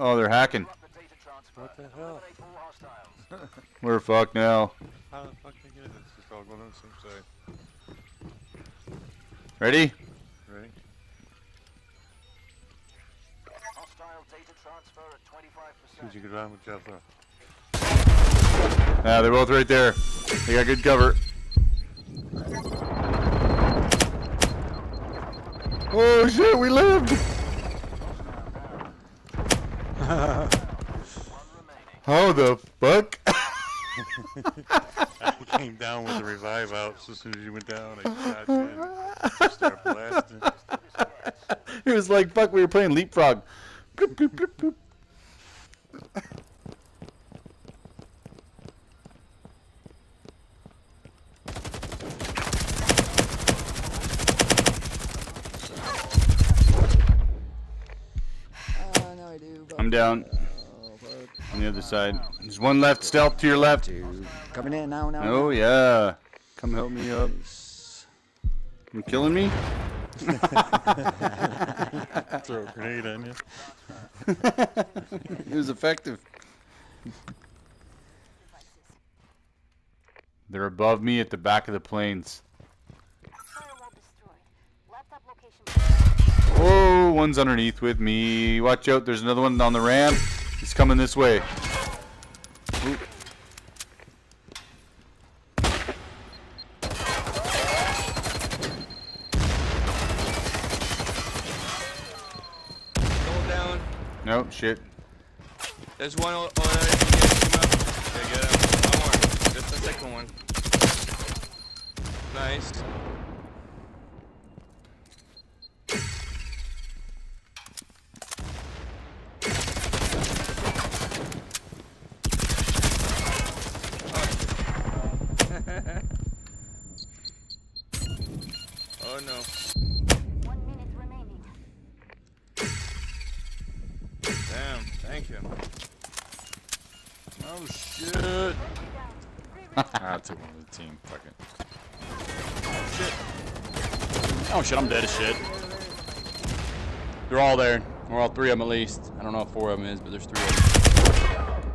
Alright. Oh, they're hacking. What the hell? We're fucked now. How the fuck they get it? It's all going on the same side. Ready? Ready? Did you get on with Jeff though? Yeah, they're both right there. They got good cover. Oh shit, we lived! How the fuck? I came down with the revive out, so as soon as you went down, I shot you and started blasting. it was like fuck, we were playing leapfrog. Bloop, bloop, bloop, bloop. Uh, I do. But I'm down fuck. On the other side. There's one left, stealth to your left. Dude, coming in now, now. Oh yeah. Come help me up. You killing me? Throw a grenade on you. it was effective. They're above me at the back of the planes. Firewall destroyed. Laptop location. Oh, one's underneath with me. Watch out, there's another one on the ramp. He's coming this way. Ooh. Going down. No, shit. There's one o- over there. You get him up. Okay, get him. One more. Just the second one. Nice. Oh no. One minute remaining. Damn. Thank you. Oh shit! I took one of the team. Fuck it. Oh shit, I'm dead as shit. They're all there. We're all three of them at least. I don't know if four of them is, but there's three of them.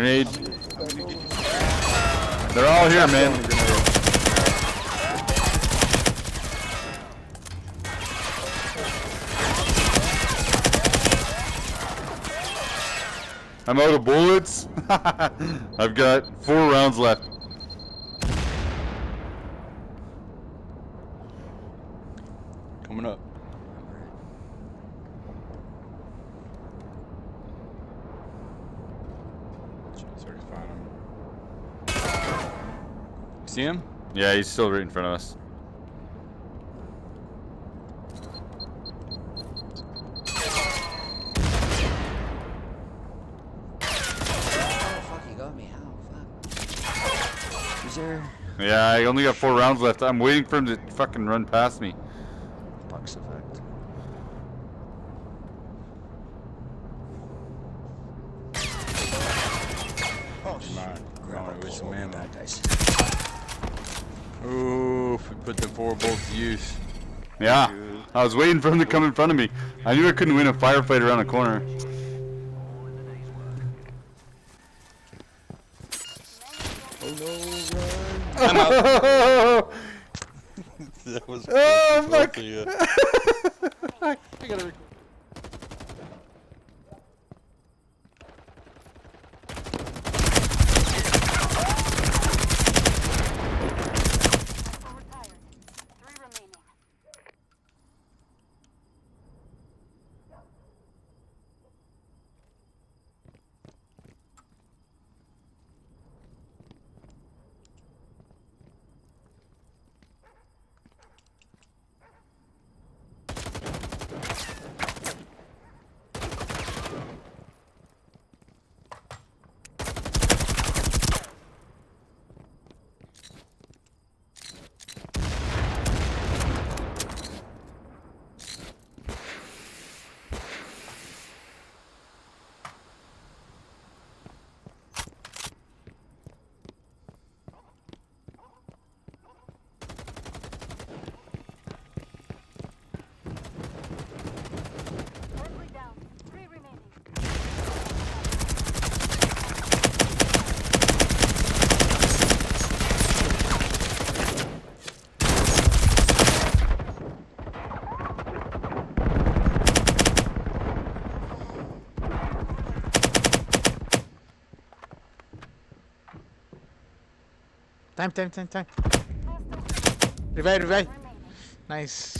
Grenade. They're all here, man. I'm out of bullets. I've got four rounds left. Coming up. Shit, found him. See him? Yeah, he's still right in front of us. Oh, fuck, he got me. How? Fuck. Is there Yeah, I only got four rounds left. I'm waiting for him to fucking run past me. Bucks effect? Oh shit! Grab Alright, a with some pole, ammo. bad guys. Oof, we put them four bolts to use. Yeah, I was waiting for him to come in front of me. I knew I couldn't win a firefight around the corner. Oh no, run! I'm out. that was Oh, fuck. of you. I gotta record. Time, time, time, time. Revive, revive. Nice.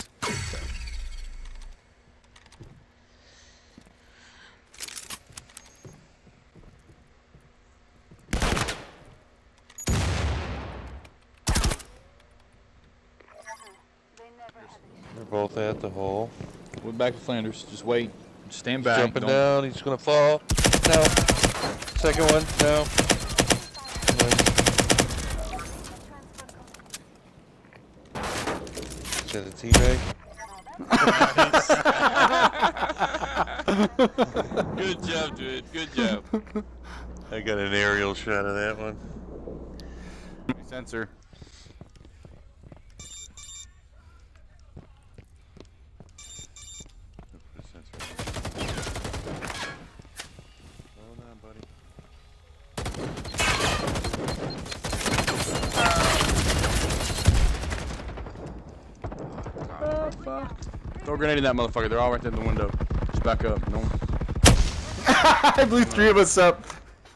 They never have it. They're both at the hole. We're back to Flanders. Just wait. Just stand back. Jumping Don't- down. He's gonna fall. No. Second one. No. Is that a teammate? Good job, dude. Good job. I got an aerial shot of that one. Sensor. Hold on, buddy. Throw a grenade in that motherfucker. They're all right there in the window. Just back up. No. I blew three of us up.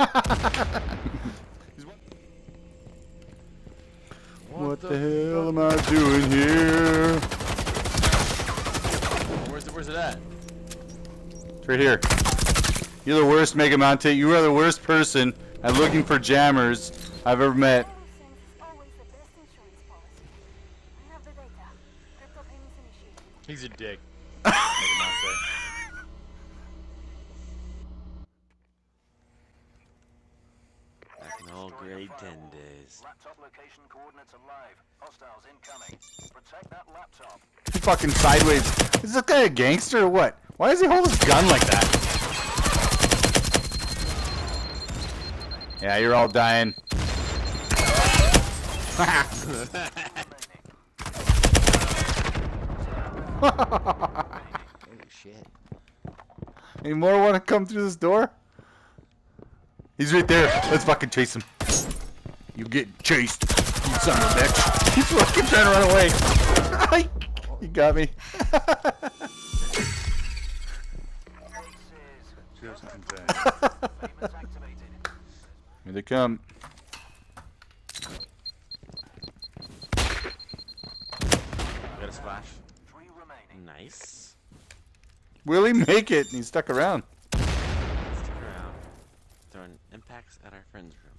what the hell am I doing here? Where's it, where's it at? It's right here. You're the worst, Mega Monte. You are the worst person at looking for jammers I've ever met. He's a dick. Make him not say. Back in old grade 10 days. Laptop location coordinates are live. Hostiles incoming. Protect that laptop. Fucking sideways. Is this guy a gangster or what? Why does he hold his gun like that? Yeah, you're all dying. Oh shit. Any more want to come through this door? He's right there. Let's fucking chase him. You get chased, you son of a bitch. He's fucking trying to run away. you got me. Here they come. Got a splash. Nice. Will he make it? He's stuck around. Stick around. Throwing impacts at our friend's room.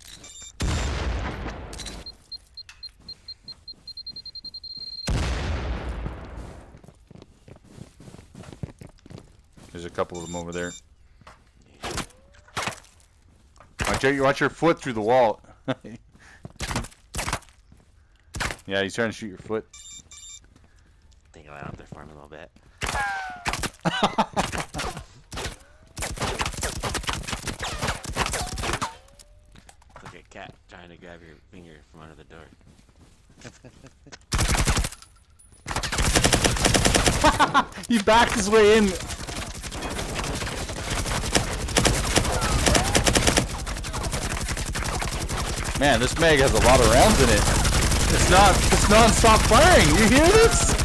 There's a couple of them over there. Watch out! Watch your foot through the wall. yeah, he's trying to shoot your foot. Think about it out there for him a little bit. Look at cat trying to grab your finger from under the door. he backed his way in. Man, this mag has a lot of rounds in it. It's not. It's non-stop firing. You hear this?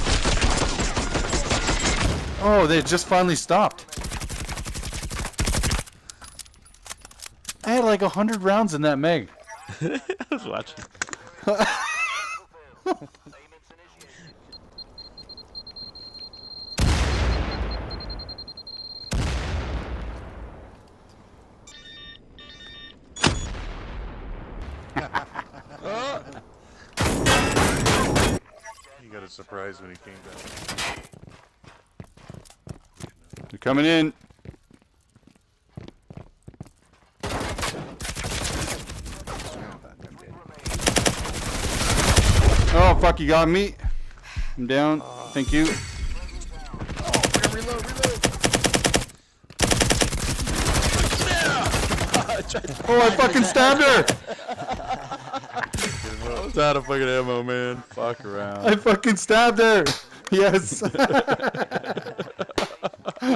Oh, they just finally stopped. I had like a hundred rounds in that mag. I was watching. Payments. He got a surprise when he came down. Coming in. Oh fuck! You got me. I'm down. Thank you. Oh, reload, reload. Oh! I fucking stabbed her! It's out of fucking ammo, man. Fuck around. I fucking stabbed her. Yes.